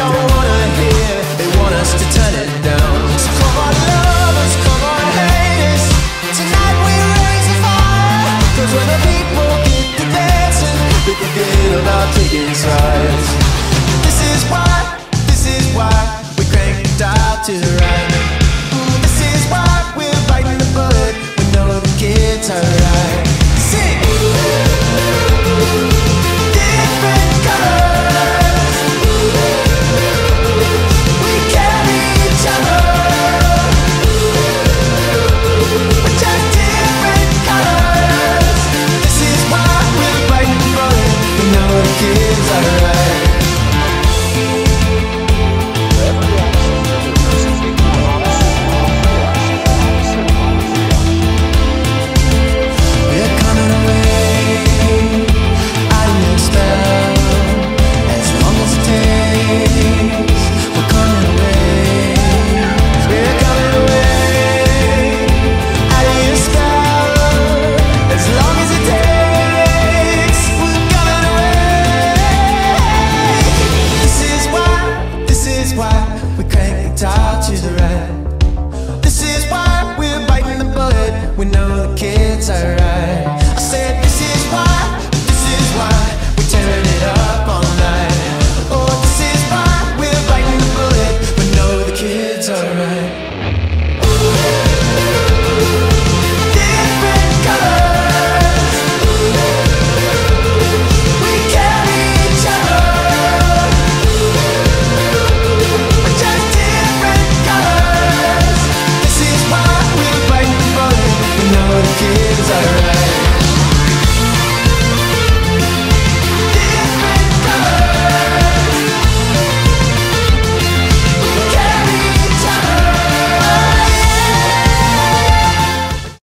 don't wanna hear. They want us to turn it down. So come lovers, come haters. Tonight we raise a when the people get to dancing They forget about taking sides right. This is why we're biting the bullet. We know the kids are right.